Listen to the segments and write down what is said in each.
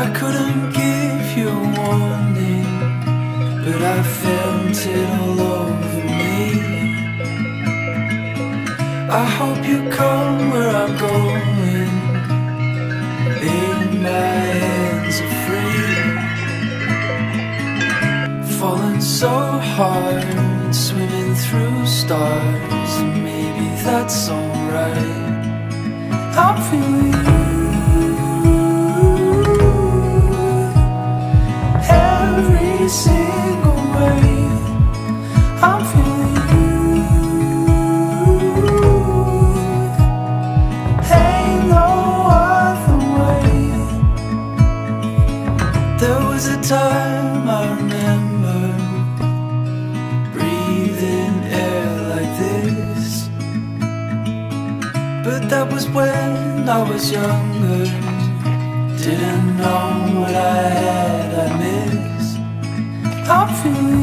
I couldn't give you warning, but I felt it all over me. I hope you come where I'm going. In my hands are free. Falling so hard, swimming through stars, and maybe that's alright. I'm feeling was younger. Didn't know what I had, I missed. I'm feeling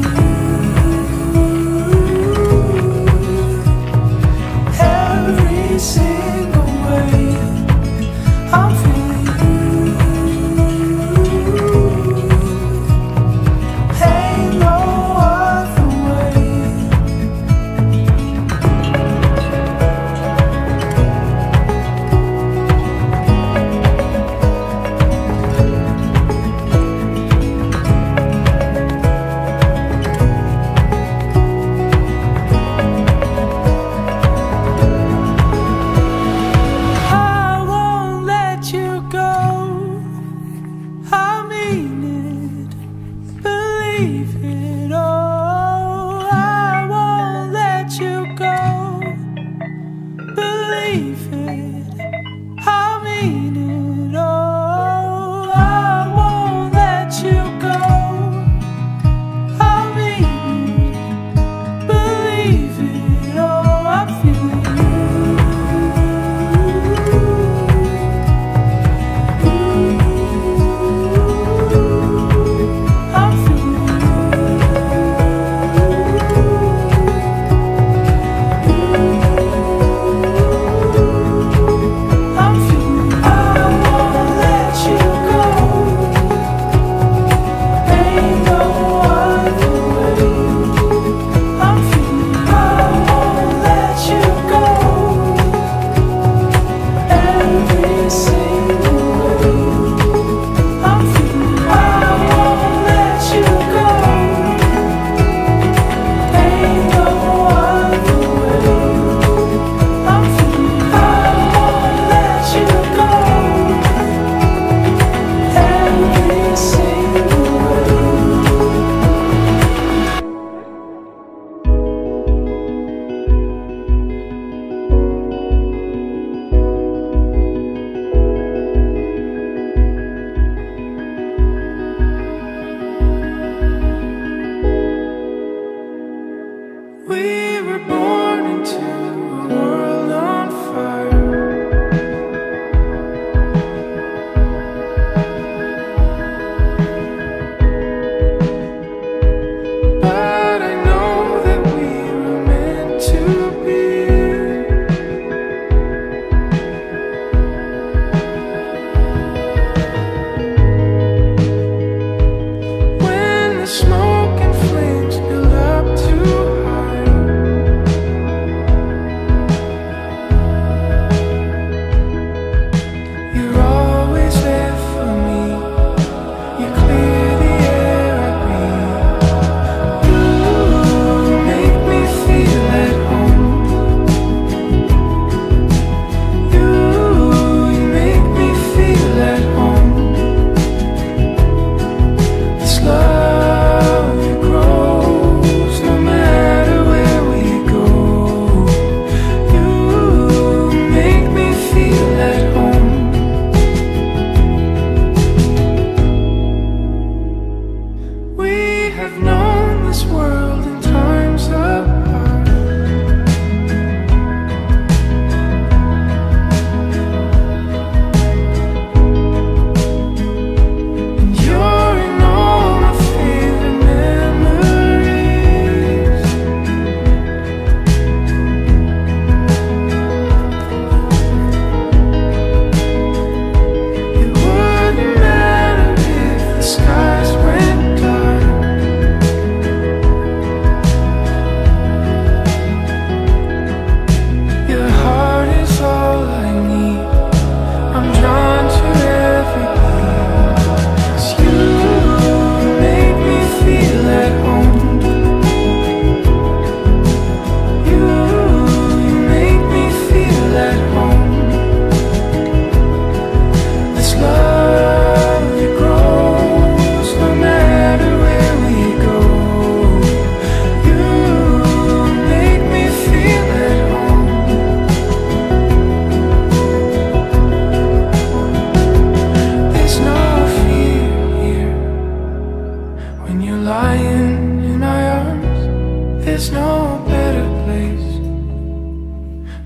there's no better place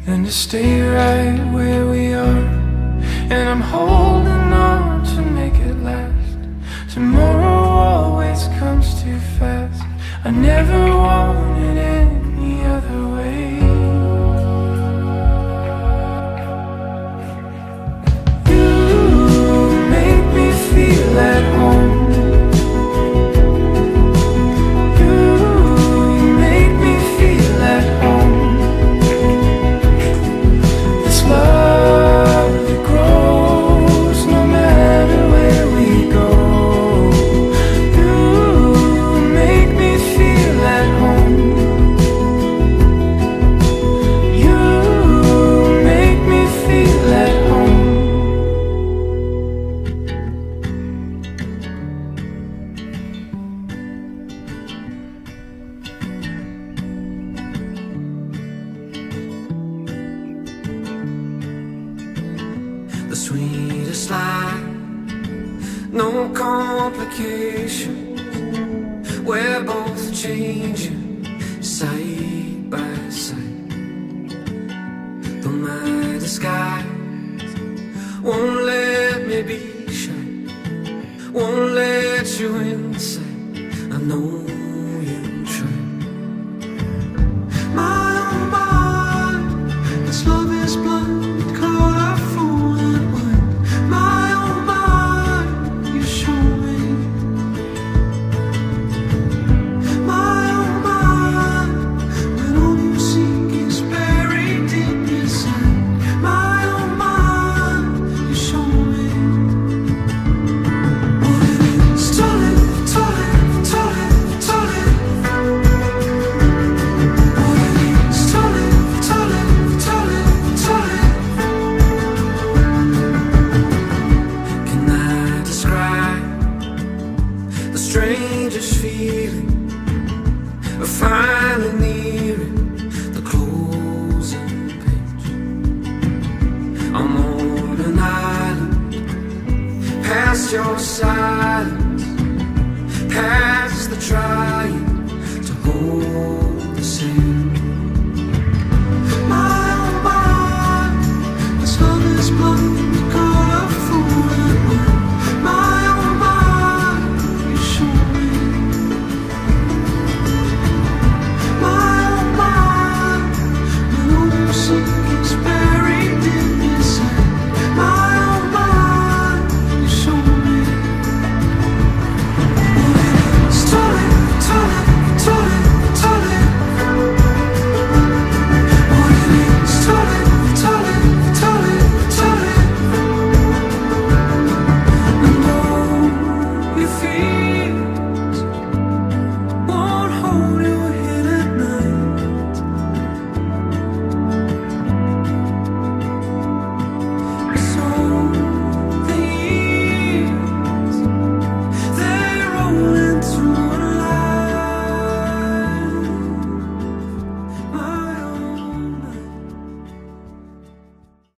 Than to stay right where we are. And I'm holding on to make it last. Tomorrow always comes too fast. I never wanted any other way. changing side by side. but my disguise won't let me be. past your silence, past the trying to hold the same. My, oh my, as long as